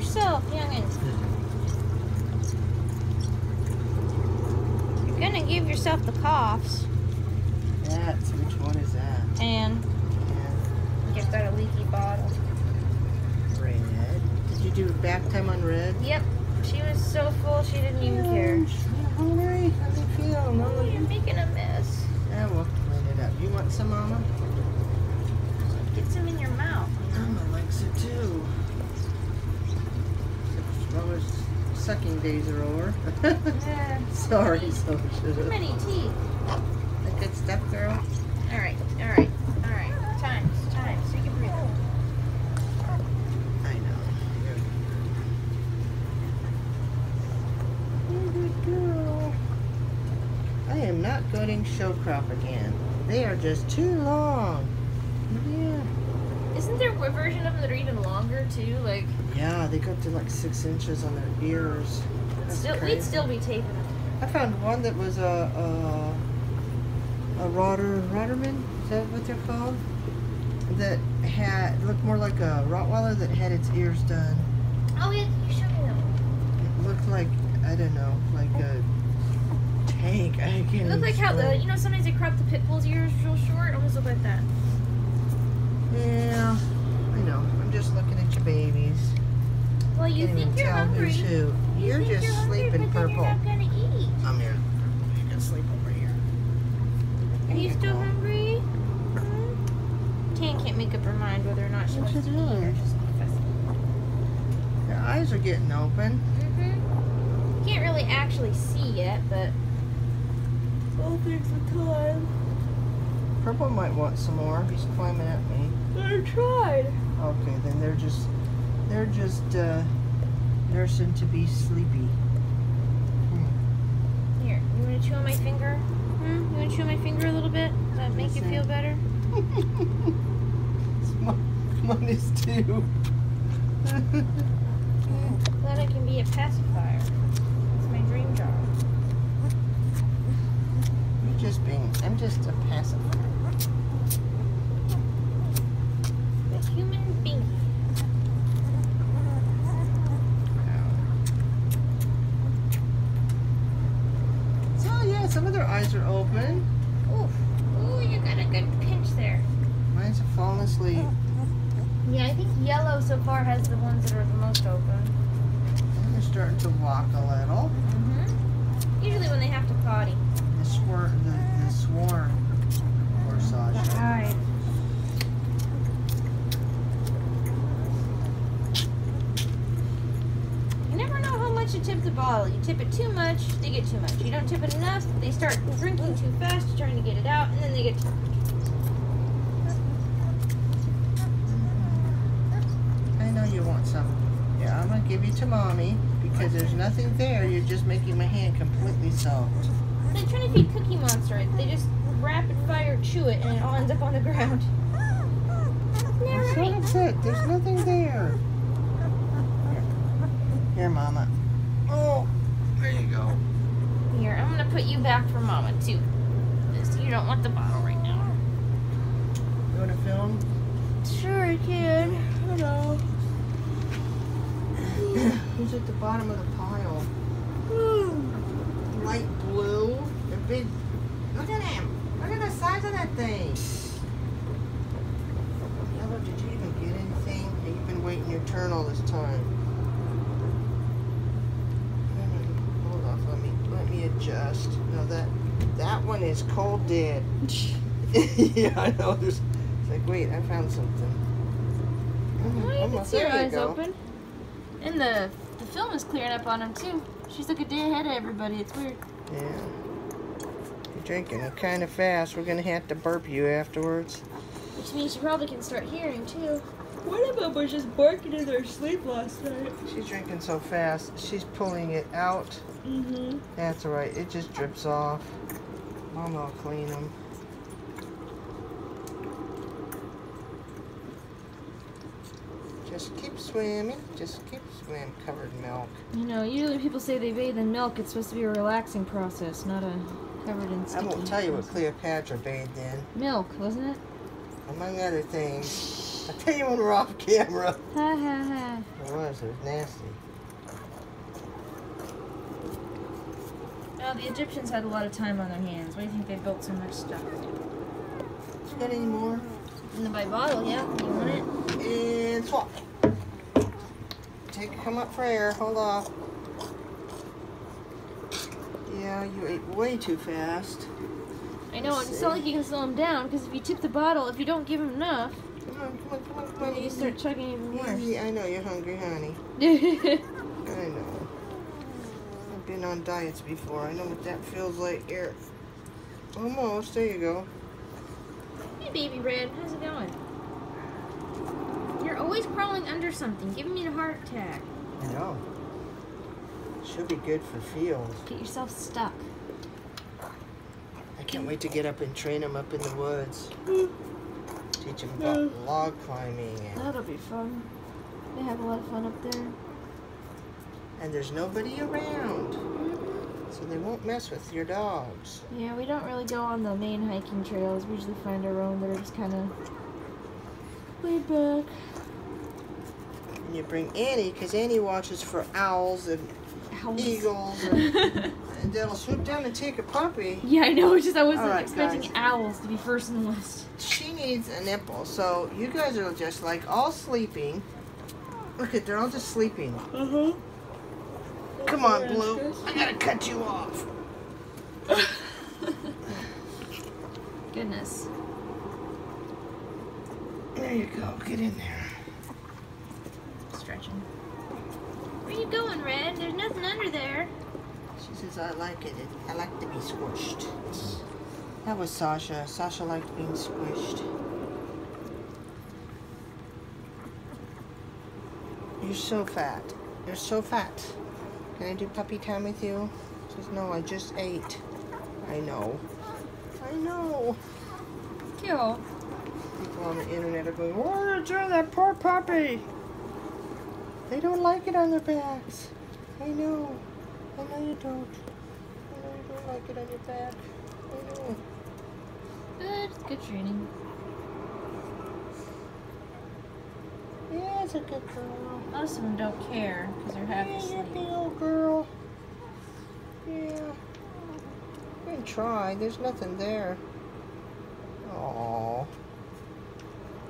yourself, youngin. You're gonna give yourself the coughs. That's which one is that? And Yeah, you've got a leaky bottle. red. Did you do back time on red? Yep. She was so full she didn't even care. You hungry? How do you feel? Oh, Mama? you're making a mess. Yeah, we'll clean it up. You want some, Mama? Get some in your mouth. Mama likes it too. Mama's sucking days are over. Yeah. Sorry, so Too many teeth. The good stuff, girl. All right, all right, all right. So you can breathe. I know. You're good girl. I am not getting show crop again. They are just too long. A version of them that are even longer too? Like, Yeah, they go to like six inches on their ears. That's still, we'd still be taping them. I found one that was a a, a rotter Rotterman. Is that what they're called? That had looked more like a Rottweiler that had its ears done. Oh yeah, you showed me them. It looked like I don't know, like a tank. I can't. It looked like how the you know sometimes they crop the pit bull's ears real short. It almost looked like that. Yeah, I know. I'm just looking at your babies. Well, you Can't think even you're tell hungry. who's who. You You're just you're sleeping but then purple. You're not gonna eat. I'm here. You can sleep over here. Are you you still go. hungry? Hmm? Tan can't make up her mind whether or not she What's wants to eat or just fussy. Their eyes are getting open. Mm-hmm. Can't really actually see yet, but all things with time. Purple might want some more. He's climbing at me. I tried. Okay, then they're just they're just uh, nursing to be sleepy. Here, you want to chew on my finger? Hmm? You want to chew on my finger a little bit? Does that make you feel better? Mine is too. Glad I can be a pacifier. It's my dream job. You're just being. I'm just a pacifier. A human being. So yeah, some of their open. Oof. Ooh, you got a good pinch there. Mine's falling asleep. Yeah, I think yellow so far has the ones that are the most open. And they're starting to walk a little. Mm-hmm. Usually when they have to potty. The swir, the, the swarm, or. Hide. You you tip the bottle. You tip it too much, they get too much. You don't tip it enough, they start drinking too fast, trying to get it out, and then they get too much. I know you want some. Yeah, I'm gonna give you to mommy because there's nothing there. You're just making my hand completely soft. They're trying to feed Cookie Monster it. They just rapid fire chew it, and it all ends up on the ground. That's what I said. There's nothing there. Here, mama. Oh, there you go. Here, I'm gonna put you back for Mama too. You don't want the bottle right now. You want to film? Sure, I can. Hello. Who's at the bottom of the pile? Hmm. Light blue. The big. Look at him. Look at the size of that thing. Yellow, did you even get anything? You've been waiting your turn all this time. Hold off. Let me let me adjust. No, that that one is cold dead. yeah, I know. There's. It's like, wait, I found something. Oh, you can Almost. see her eyes go. open. And the the film is clearing up on him too. She's like a day ahead of everybody. It's weird. Yeah. You're drinking it kind of fast. We're gonna have to burp you afterwards. Which means you probably can start hearing too. One of them was just barking in their sleep last night. She's drinking so fast. She's pulling it out. Mm-hmm. That's all right. It just drips off. Mama will clean them. Just keep swimming. Just keep swimming. Covered in milk. You know, usually people say they bathe in milk. It's supposed to be a relaxing process, not a covered in I won't tell you what Cleopatra bathed in. Milk, wasn't it? Among other things. I'll tell you when we're off camera. Ha ha ha. It was. It was nasty. Well, the Egyptians had a lot of time on their hands. Why do you think they built so much stuff? You got any more? In the by bottle, yeah. You want it? And swap. Take come up for air. Hold off. Yeah, you ate way too fast. I know, it's not like you can slow him down because if you tip the bottle, if you don't give him enough, Come on, come on, come on, come on. you start chugging even more. Easy. I know you're hungry, honey. hey, I know. I've been on diets before. I know what that feels like. Here. Almost. There you go. Hey, baby red, how's it going? You're always crawling under something, giving me a heart attack. I know. Should be good for field. Get yourself stuck. I can't wait to get up and train them up in the woods. Teach them about log climbing. That'll be fun. They have a lot of fun up there. And there's nobody around. So they won't mess with your dogs. Yeah, we don't really go on the main hiking trails. We usually find our own that are just kind of laid back. And you bring Annie, because Annie watches for owls and Owls. eagles. And, and they'll swoop down and take a puppy. yeah, I know. It's just I wasn't All right, expecting guys. owls to be first in the list. She needs a nipple. So you guys are just like all sleeping. Look at, they're all just sleeping. Uh-huh. Come on, Blue. I gotta cut you off. Goodness. There you go. Get in there. Stretching. Where you going, Red? There's nothing under there. She says, I like it. I like to be squished. That was Sasha. Sasha liked being squished. You're so fat. You're so fat. Can I do puppy time with you? She says, no, I just ate. I know. I know. Kill. People on the internet are going, what did you do that poor puppy? They don't like it on their backs. I know. I know you don't. I know you don't like it on your back. I know. Good. Good training. Yeah, it's a good girl. Most of them don't care because they're half Yeah, asleep. you're a big old girl. Yeah. You can try. There's nothing there. Aww.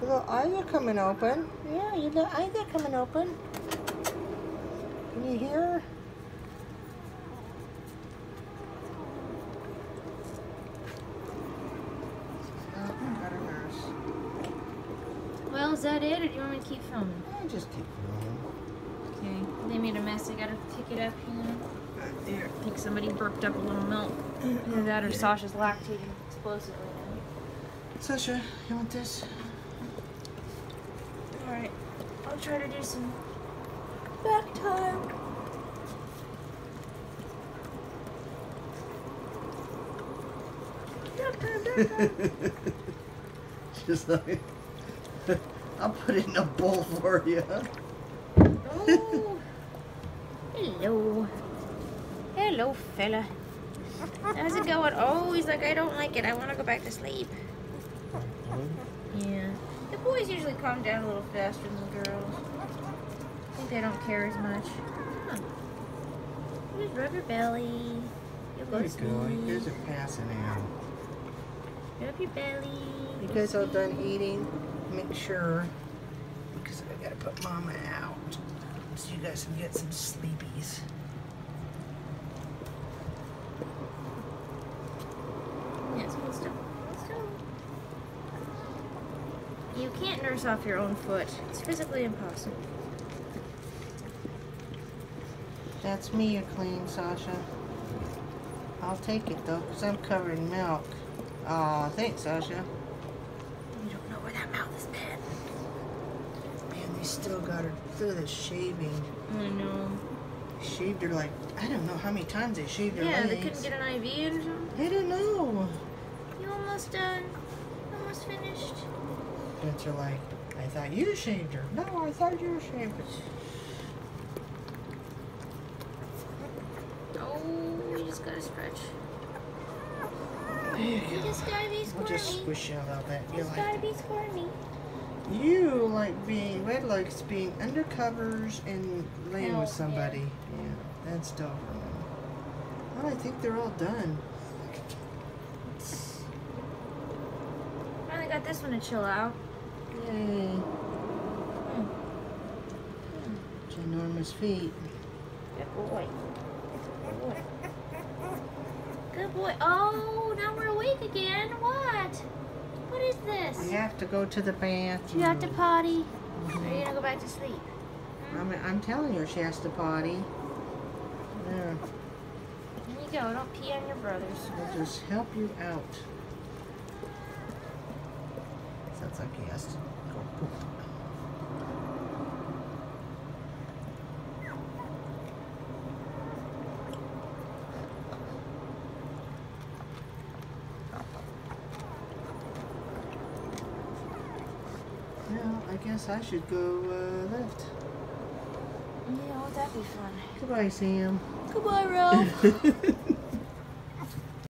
Little eyes are coming open. Yeah, your little eyes are coming open. Can you hear her? Oh, got her nurse. Well, is that it, or do you want me to keep filming? I just keep filming. Okay. They made a mess. I gotta pick it up. here. Right there. I think somebody burped up a little milk. Either that or Sasha's lactating explosively. Sasha, you want this? Alright. I'll try to do some back time. Back time, back time. Just like, I'll put it in a bowl for you. Oh. Hello. Hello, fella. How's it going? Oh, he's like, I don't like it. I want to go back to sleep. Yeah. The boys usually calm down a little faster than the girls. I think they don't care as much. Huh. You Just rub your belly. You'll go There to you go. You sleep. guys are passing out. Rub your belly. You guys all done sleep. eating? Make sure, because I gotta put Mama out, so you guys can get some sleepies. Yes, hold still. Hold still. You can't nurse off your own foot. It's physically impossible. That's me you're clean, Sasha. I'll take it though, because I'm covered in milk. Aw, thanks, Sasha. You don't know where that mouth is been. Still got her through the shaving. I know. Shaved her like, I don't know how many times they shaved her Yeah, legs. they couldn't get an IV in or something. I don't know. You almost done. Almost finished. Dents are like, I thought you shaved her. No, I thought you shaved her. Oh, you just gotta stretch. There you You go. just gotta be We'll just squish you out of that. You Just like gotta be squirmy. You like being, Red likes being under covers and laying Hell, with somebody. Yeah, that's stuff. Well, I think they're all done. Finally got this one to chill out. Yay. Ginormous feet. Good boy. Good boy. Good boy. Oh, now we're awake again. What? What is this? You have to go to the bathroom. You have to potty. Mm-hmm. Or are you gonna go back to sleep? I'm, I'm telling her she has to potty. Yeah, There you go. Don't pee on your brothers. I'll just help you out. Sounds like he has to go poop. Well, I guess I should go uh, lift. Yeah, won't that be fun? Goodbye, Sam. Goodbye, Ralph.